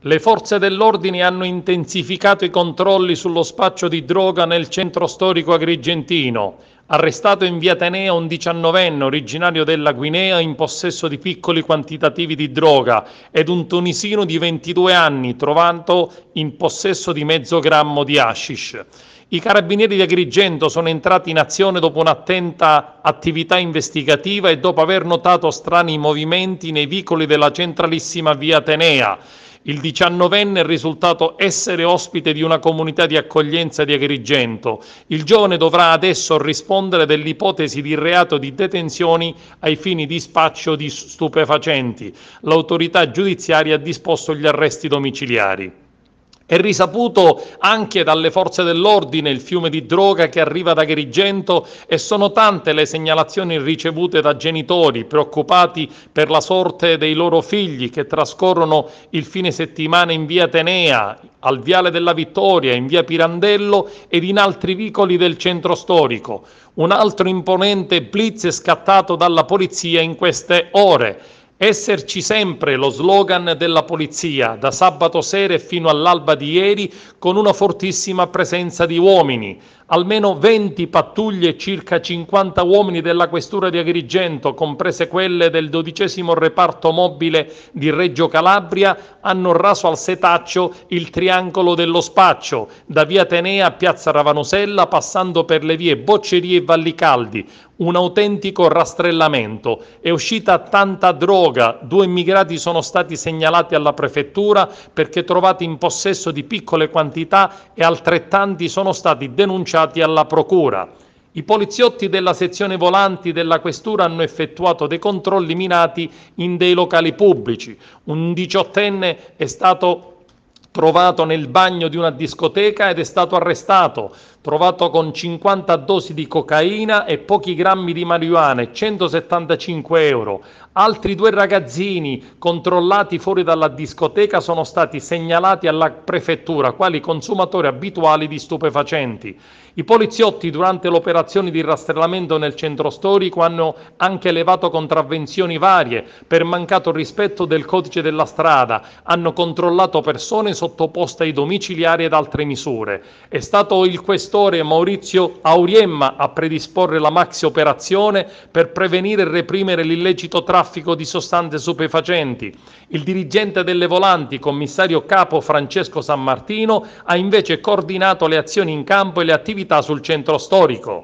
Le forze dell'ordine hanno intensificato i controlli sullo spaccio di droga nel centro storico agrigentino. Arrestato in via Tenea un diciannovenne originario della Guinea in possesso di piccoli quantitativi di droga ed un tunisino di 22 anni trovato in possesso di mezzo grammo di hashish. I carabinieri di Agrigento sono entrati in azione dopo un'attenta attività investigativa e dopo aver notato strani movimenti nei vicoli della centralissima via Tenea. Il diciannovenne è risultato essere ospite di una comunità di accoglienza di Agrigento. Il giovane dovrà adesso rispondere dell'ipotesi di reato di detenzioni ai fini di spaccio di stupefacenti. L'autorità giudiziaria ha disposto gli arresti domiciliari. È risaputo anche dalle forze dell'ordine il fiume di droga che arriva da Agrigento e sono tante le segnalazioni ricevute da genitori preoccupati per la sorte dei loro figli che trascorrono il fine settimana in via Tenea, al Viale della Vittoria, in via Pirandello ed in altri vicoli del centro storico. Un altro imponente blitz è scattato dalla polizia in queste ore. Esserci sempre lo slogan della polizia, da sabato sera fino all'alba di ieri, con una fortissima presenza di uomini. Almeno 20 pattuglie e circa 50 uomini della questura di Agrigento, comprese quelle del dodicesimo reparto mobile di Reggio Calabria, hanno raso al setaccio il triangolo dello spaccio, da via Tenea a piazza Ravanusella, passando per le vie Boccerie e Vallicaldi, un autentico rastrellamento. È uscita tanta droga, due immigrati sono stati segnalati alla prefettura perché trovati in possesso di piccole quantità e altrettanti sono stati denunciati alla procura. I poliziotti della sezione volanti della questura hanno effettuato dei controlli minati in dei locali pubblici. Un diciottenne è stato trovato nel bagno di una discoteca ed è stato arrestato, trovato con 50 dosi di cocaina e pochi grammi di marijuana e 175 euro. Altri due ragazzini controllati fuori dalla discoteca sono stati segnalati alla prefettura quali consumatori abituali di stupefacenti. I poliziotti durante l'operazione di rastrellamento nel centro storico hanno anche elevato contravvenzioni varie per mancato rispetto del codice della strada, hanno controllato persone sottoposte ai domiciliari ed altre misure. È stato il questore Maurizio Auriemma a predisporre la maxi operazione per prevenire e reprimere l'illecito traffico di sostanze stupefacenti. Il dirigente delle volanti, commissario capo Francesco San Martino, ha invece coordinato le azioni in campo e le attività sul centro storico.